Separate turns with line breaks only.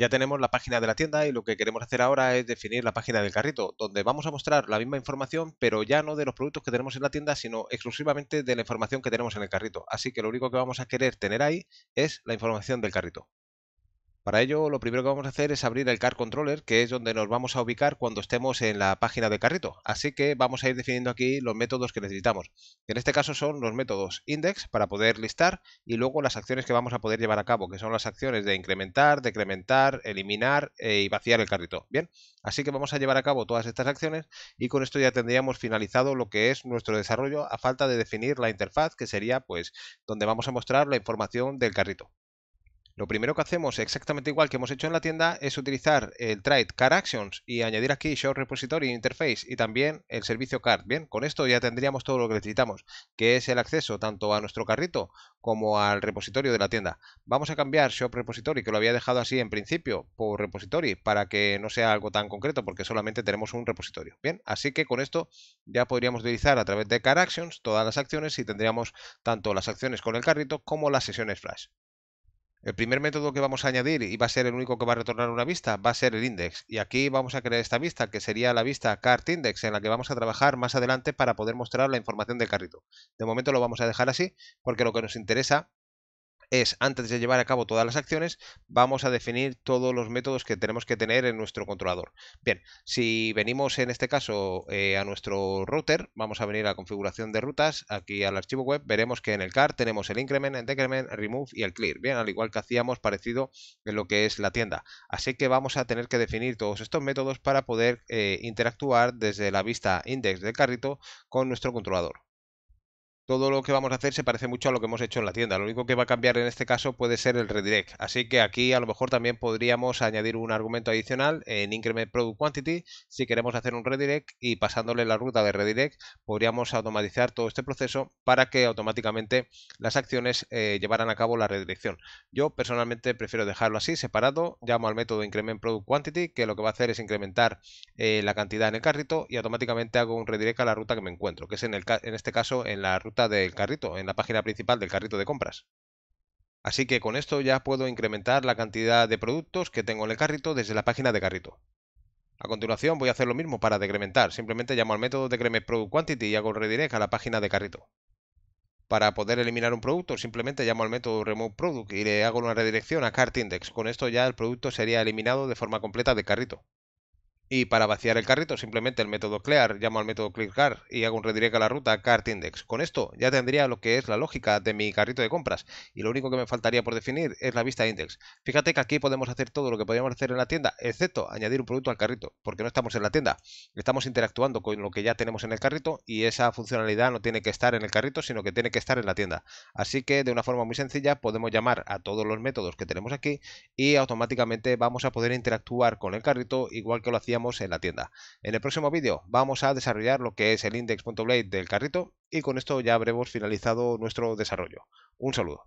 Ya tenemos la página de la tienda y lo que queremos hacer ahora es definir la página del carrito, donde vamos a mostrar la misma información, pero ya no de los productos que tenemos en la tienda, sino exclusivamente de la información que tenemos en el carrito. Así que lo único que vamos a querer tener ahí es la información del carrito. Para ello, lo primero que vamos a hacer es abrir el Car Controller, que es donde nos vamos a ubicar cuando estemos en la página de carrito. Así que vamos a ir definiendo aquí los métodos que necesitamos. En este caso son los métodos index para poder listar y luego las acciones que vamos a poder llevar a cabo, que son las acciones de incrementar, decrementar, eliminar eh, y vaciar el carrito. Bien, así que vamos a llevar a cabo todas estas acciones y con esto ya tendríamos finalizado lo que es nuestro desarrollo a falta de definir la interfaz, que sería pues donde vamos a mostrar la información del carrito. Lo primero que hacemos exactamente igual que hemos hecho en la tienda es utilizar el Trade Car Actions y añadir aquí Show Repository Interface y también el servicio Card. Bien, con esto ya tendríamos todo lo que necesitamos, que es el acceso tanto a nuestro carrito como al repositorio de la tienda. Vamos a cambiar Shop Repository, que lo había dejado así en principio, por Repository, para que no sea algo tan concreto, porque solamente tenemos un repositorio. Bien, así que con esto ya podríamos utilizar a través de Car Actions todas las acciones y tendríamos tanto las acciones con el carrito como las sesiones Flash. El primer método que vamos a añadir y va a ser el único que va a retornar una vista va a ser el index. Y aquí vamos a crear esta vista que sería la vista cart index en la que vamos a trabajar más adelante para poder mostrar la información del carrito. De momento lo vamos a dejar así porque lo que nos interesa es, antes de llevar a cabo todas las acciones, vamos a definir todos los métodos que tenemos que tener en nuestro controlador. Bien, si venimos en este caso eh, a nuestro router, vamos a venir a configuración de rutas, aquí al archivo web, veremos que en el car tenemos el increment, el decrement, el remove y el clear. Bien, al igual que hacíamos parecido en lo que es la tienda. Así que vamos a tener que definir todos estos métodos para poder eh, interactuar desde la vista index del carrito con nuestro controlador todo lo que vamos a hacer se parece mucho a lo que hemos hecho en la tienda. Lo único que va a cambiar en este caso puede ser el redirect. Así que aquí a lo mejor también podríamos añadir un argumento adicional en increment product quantity si queremos hacer un redirect y pasándole la ruta de redirect podríamos automatizar todo este proceso para que automáticamente las acciones eh, llevaran a cabo la redirección. Yo personalmente prefiero dejarlo así, separado. Llamo al método increment product quantity que lo que va a hacer es incrementar eh, la cantidad en el carrito y automáticamente hago un redirect a la ruta que me encuentro, que es en, este caso en la ruta del carrito, en la página principal del carrito de compras. Así que con esto ya puedo incrementar la cantidad de productos que tengo en el carrito desde la página de carrito. A continuación voy a hacer lo mismo para decrementar. Simplemente llamo al método decrement product quantity y hago redirect a la página de carrito. Para poder eliminar un producto, simplemente llamo al método remove product y le hago una redirección a cart index. Con esto ya el producto sería eliminado de forma completa de carrito. Y para vaciar el carrito, simplemente el método clear, llamo al método clear y hago un redirect a la ruta cart index. Con esto ya tendría lo que es la lógica de mi carrito de compras. Y lo único que me faltaría por definir es la vista index. Fíjate que aquí podemos hacer todo lo que podríamos hacer en la tienda, excepto añadir un producto al carrito, porque no estamos en la tienda. Estamos interactuando con lo que ya tenemos en el carrito y esa funcionalidad no tiene que estar en el carrito, sino que tiene que estar en la tienda. Así que de una forma muy sencilla podemos llamar a todos los métodos que tenemos aquí y automáticamente vamos a poder interactuar con el carrito igual que lo hacíamos en la tienda. En el próximo vídeo vamos a desarrollar lo que es el index.blade del carrito y con esto ya habremos finalizado nuestro desarrollo. Un saludo.